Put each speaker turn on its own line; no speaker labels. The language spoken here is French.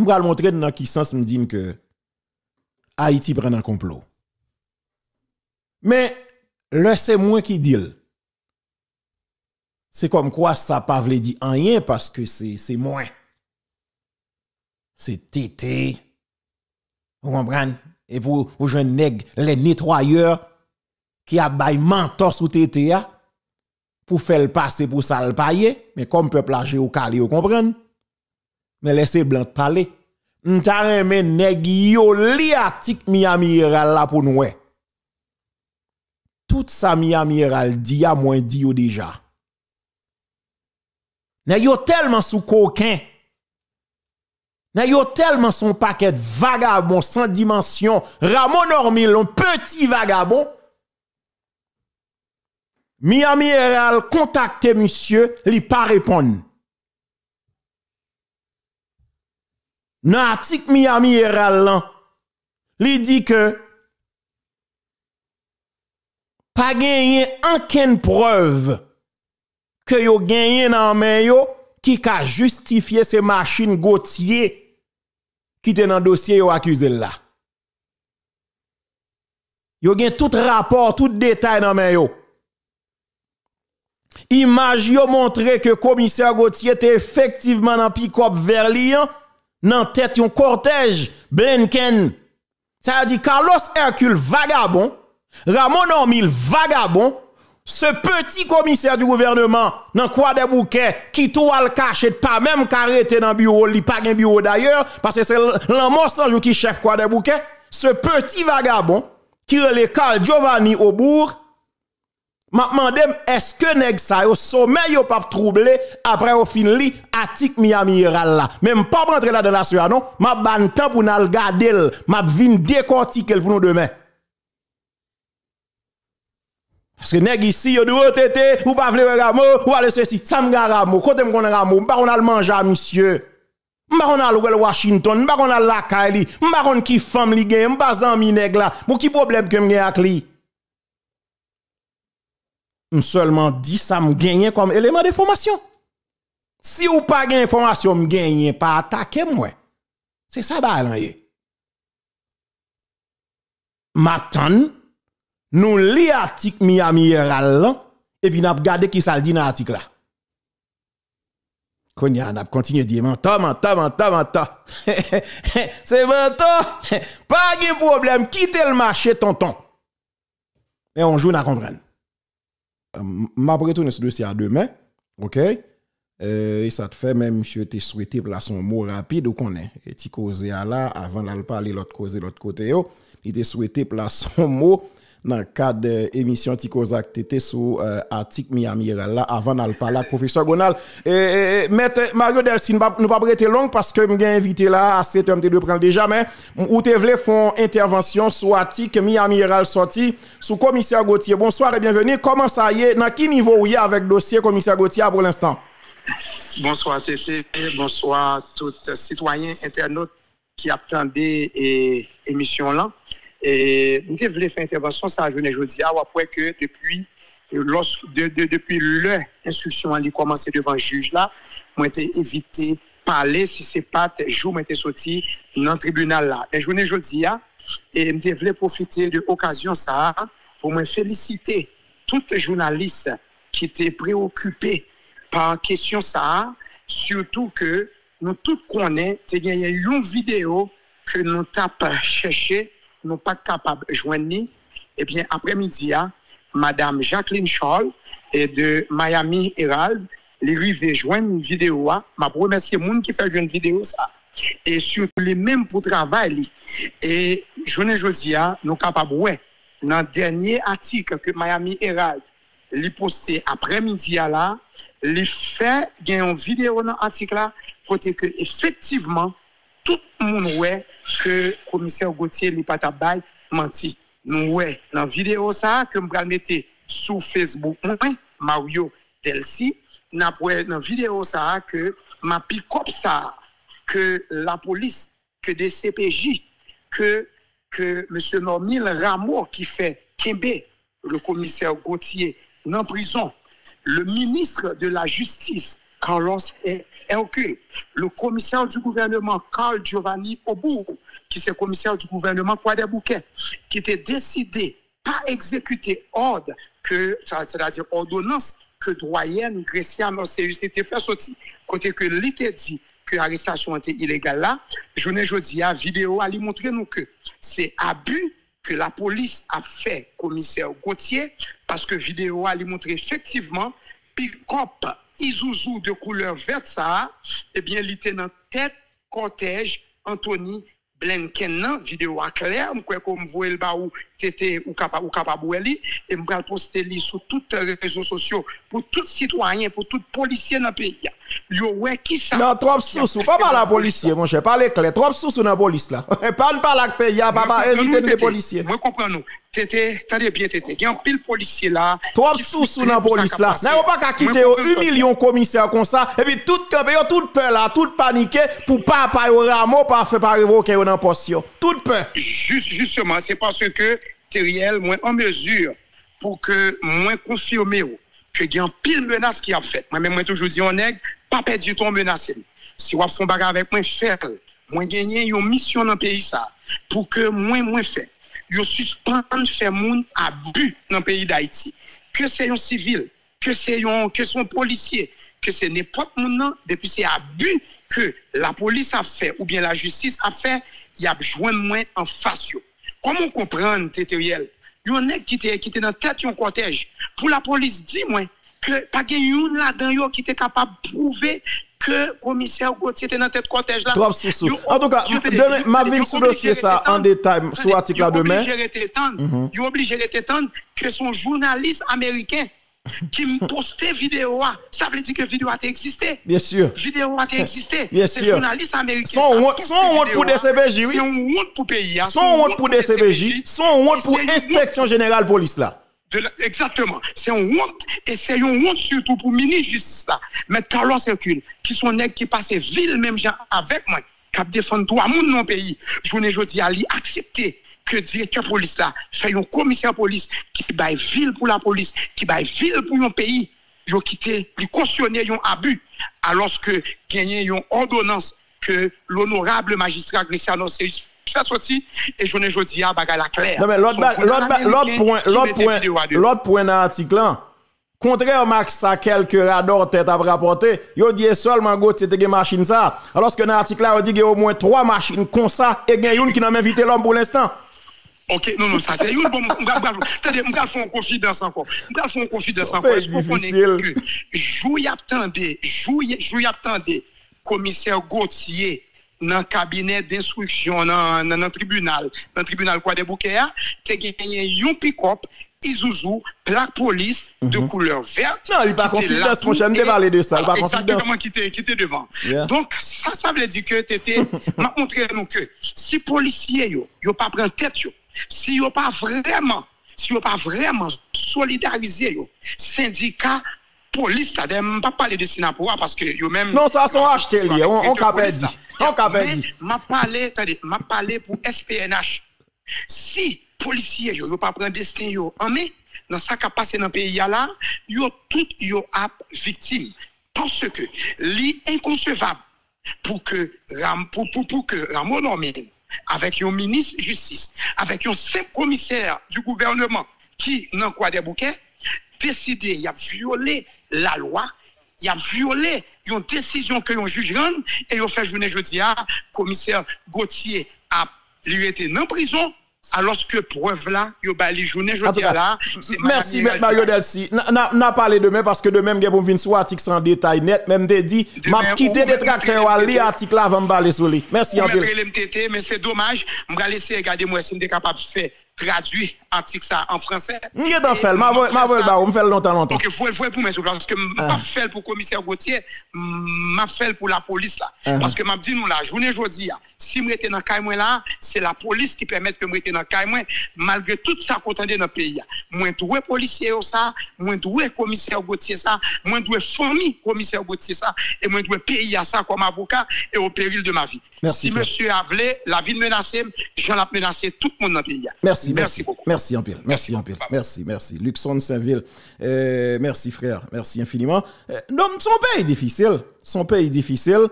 Je vais montrer dans qui sens me dit que Haïti prend un complot. Mais là, c'est moi qui dis. C'est comme quoi ça pas veut dire rien parce que c'est moi. C'est tété. Vous comprenez? Et pour vous jeunes nègres, les nettoyeurs qui a bail mentor sous tété pour faire le passer pour ça le payer, mais comme peuple âgé au calé, vous comprenez? Mais laissez blanc parler. M'ta remè nèg yo li atik Miami là pour nous. Tout ça Miami Herald dit a moins yo déjà. Nèg yo tellement sous coquin. Nèg yo tellement son paquet vagabond sans dimension, Ramon Ormil, un petit vagabond. Miami Herald contacté monsieur, li pas répondre. nan atik Miami Herald lan, li di ke pa genye anken preuve ke yo genye nan men yo ki ka justifiye se machin Gauthier ki te nan dosye yo akuse la. Yo gen tout rapport, tout detay nan men yo. Imaj yo montre ke komiser Gauthier te efektiveman nan pikop verliyan Nan tête un cortège Blinken. Ça dit Carlos Hercule vagabond, Ramon Ormil vagabond, ce petit commissaire du gouvernement dans quoi des qui tout al caché pas même carrété dans bureau, li pas un bureau d'ailleurs parce que c'est l'amour qui chef quoi des. Ce petit vagabond qui est Carl Giovanni au bourg Ma mandem, eske neg sa yo sommeil yo pap trouble apre yo fin li atik Miami Herald la. Même pas rentrer là dans la suya non, m'a ban temps pour n'al gadel, m'a vin décortiquer pour nous demain. Parce que nèg ici yo doit oh, tete ou pas vle ramo ou aller ceci, ça me ramo, côté me connait ramo, pas on al manger monsieur. Mba kon al wel Washington, mba kon al lakay li, mba kon ki fam li gen, mba zan mi neg la, bon, mou ki problem kem gen ak li. Seulement dit ça me gagne comme élément d'information. Si ou pas gagne information, me gagne pas attaquer moi. C'est ça bah là. Maintenant, nous li l'article Miami et puis n'a regardé qui ça dit dans l'article là. Konya n'a continué dire mentor mentor mentor mentor. C'est mentor. Pas de problème, quittez le marché tonton. Et on joue à comprendre. Euh, m'a retourner ce dossier à demain, ok? Euh, et ça te fait même monsieur te souhaité pour son mot rapide ou qu'on est. Et tu cause à là, avant d'aller parler l'autre cause l'autre côté, il te souhaité pour son mot nan kade emisyon ti kozak tete sou euh, atik Miami la avan al pala professeur Gonal. Eh, eh, eh, e, e, e met Mario Delsin nou pa brete long paske m gen invite la a 7 m te de pral deja men ou te vle fon intervensyon sou atik Miami la sorti sou komisyen Gauthier. Bonsoir e bienveni koman sa ye nan ki nivou ye avek dosye komisyen Gauthier pou l'instant?
Bonsoir tete bonsoir tout sitwayen internaute ki ap tende emisyon lan Et nous voulons faire intervention ça journée jeudi après que depuis lorsque de, de, depuis l'instruction a commencé devant le juge là, moi été évité parler si c'est pas jour m'était sorti dans le tribunal là. Et journée jeudi et je voulais profiter de l'occasion pour me féliciter les journalistes qui étaient préoccupés par question ça, surtout que nous tous connaissons, il y a une vidéo que nous avons cherché nous pas capables de joindre. Eh bien, après-midi, Madame Jacqueline Scholl et de Miami Herald, les rives joindre une vidéo. Je remercie les gens qui fait une vidéo. Ça. Et surtout les mêmes pour travail. Et je ne dis nous sommes capables, ouais, dans le dernier article que Miami Herald a posté après-midi là, les fait une vidéo dans l'article là, côté que effectivement, tout le monde ouais que le commissaire Gauthier n'est pas menti. Nous ouais dans la vidéo ça que je mettre sur Facebook Mario Delcy dans la vidéo ça que ma pick ça que la police que des CPJ que que M. Normil Rameau qui fait Kembe, le commissaire Gauthier, dans prison, le ministre de la Justice, Carlos Hercule, le commissaire du gouvernement Carl Giovanni Obour, qui est commissaire du gouvernement Bouquet, qui était décidé pas exécuter ordre que, c'est-à-dire ordonnance que doyenne Christian Norseus était fait sortir. Côté que l'été dit que l'arrestation était illégale là, je ne dis la vidéo à lui montrer nous que c'est abus que la police a fait commissaire Gauthier parce que vidéo a lui montrer effectivement pick-up Isuzu de couleur verte ça, eh bien, il était dans tête cortège Anthony Blinken nan, vidéo à clair, m'kwe comme vous le ba ou tété ou capable ou capable et m'pral poster li sur tous les réseaux sociaux pour tout citoyen, pour tout policier dans le pays. Yo ouais qui ça?
Non, trop sous pas par la policier mon cher, parlez clair, trop sous dans la police là. Parle pas la pays, pas éviter les policiers.
Moi comprends nous. Tété, attendez bien tété, il y a un pile policier là.
Trop sous dans la police là. N'a pas qu'à quitter un million commissaire comme ça et puis tout campé, tout peur là, tout paniqué pour pas pas rameau pas faire pas révoquer dans poste. Tout peur.
Juste justement, c'est parce que matériel moins en mesure pour que moins confirmer que il y a un pile menace qui a fait. Moi même moi toujours dis on est pas perdu ton menace. Si on font bagarre avec moi faire moi gagner une mission dans le pays ça pour que moins moins fait. Yo suspend faire moun abus dans le pays d'Haïti. Que c'est un civil, que c'est un que son policier, que c'est n'importe moun depuis c'est abus que la police a fait ou bien la justice a fait, il y a besoin moins en face. Comment comprendre, Tétériel? Il y a un qui était dans tête d'un cortège. Pour la police, dis-moi que pas de là-dedans qui était capable de prouver que le commissaire Gauthier était dans tête cortège là.
Trop sous En tout cas, ma ville sous dossier ça en détail sur l'article là demain.
Il est obligé de t'étendre que son journaliste américain qui me postait vidéo, ça veut dire que vidéo a existé.
Bien sûr.
Vidéo a existé.
Bien sûr.
journaliste américain.
Son honte pour DCBJ, oui.
C'est une honte pour pays.
Son honte pour DCBJ. Son honte pour inspection générale police là.
Exactement. C'est une honte et c'est une honte surtout pour ministre justice là. Mais Carlos Hercule, qui sont nègres qui passent ville même gens avec moi, qui défendent trois monde dans le pays. Je ne dis à accepter que directeur police là fait un commissaire police qui baille ville pour la police, qui baille ville pour un pays, ils ont quitté, ils cautionné un abus, alors que gagné une ordonnance que l'honorable magistrat Cristiano sorti et je ne dis à bagarre claire.
Non mais l'autre point l'autre point l'autre point dans l'article là Contrairement à ça, quelques radars tête à rapporter, yo dit seulement Gauthier te machine ça. Alors que dans l'article là, on dit qu'il y a au moins trois machines comme ça et il y a une qui n'a même invité l'homme pour l'instant.
Ok, non, non, ça c'est une bonne. Attendez, je vais faire une confidence encore. Je vais faire une confidence encore. Est-ce que vous connaissez que jouy attendez, jouy attendez, commissaire Gauthier dans le cabinet d'instruction, dans le tribunal, dans le tribunal quoi des bouquets, tu as gagné un pick-up Isuzu, plaque police de mhm. couleur verte.
Non, il pas confidence, mon je parler de ça. Voilà,
exactement, qui était devant. Donc, ça, ça veut dire que tu étais, m'a montré nous que si policiers, yo, yo pas prendre tête, yo, si yo pas vraiment, si yo pas vraiment solidarisé, yo, syndicat, police, là, je pas parler de Singapour parce que yo même.
Non, ça sont achetés, on, capait dit. On capait dit.
M'a parlé, attendez, m'a parlé pour SPNH. Si policiers yo, yo pas prendre destin yo en mais dans ça qui a passé dans le pays là, yo tout yo ap victime parce que li inconcevable pour que pour, pour, pour que Ramon avec un ministre de justice, avec un simple commissaire du gouvernement qui n'a quoi des bouquets, décidé, il a violé la loi, il a violé une décision que un juge rend et il a fait journée jeudi à commissaire Gauthier a lui été en prison alors que preuve là, yo ba les journées dis là.
Merci M. Mario Delsi. N'a parlé demain parce que demain pour venir sur article sans détail net, même te dit m'a quitté à lire article avant sur lui. Merci
en mais c'est dommage, m'ga laisser regarder moi si capable faire traduire l'article ça en français.
M'gé t'en fait, m'a m'a ba, me fait longtemps longtemps.
OK, faut faut pour moi parce que m'a pas fait pour commissaire Gauthier, m'a fait pour la police là. Parce que m'a dit nous la journée jodi Si je suis dans le là, c'est la police qui permet que je sois dans le malgré tout ça qu'on dans le pays. Moi, doué policier ça, moi, doué commissaire Gauthier ça, moi, doué famille commissaire Gauthier ça, et moi, doué pays à ça comme avocat et au péril de ma vie.
Merci,
si monsieur a la vie menacée, j'en ai menacé tout le monde dans le pays.
Merci, merci, beaucoup. Merci en pile, merci en pile. Merci, merci. Luxon Saint-Ville, euh, merci frère, merci infiniment. Euh, non, son pays difficile, son pays difficile.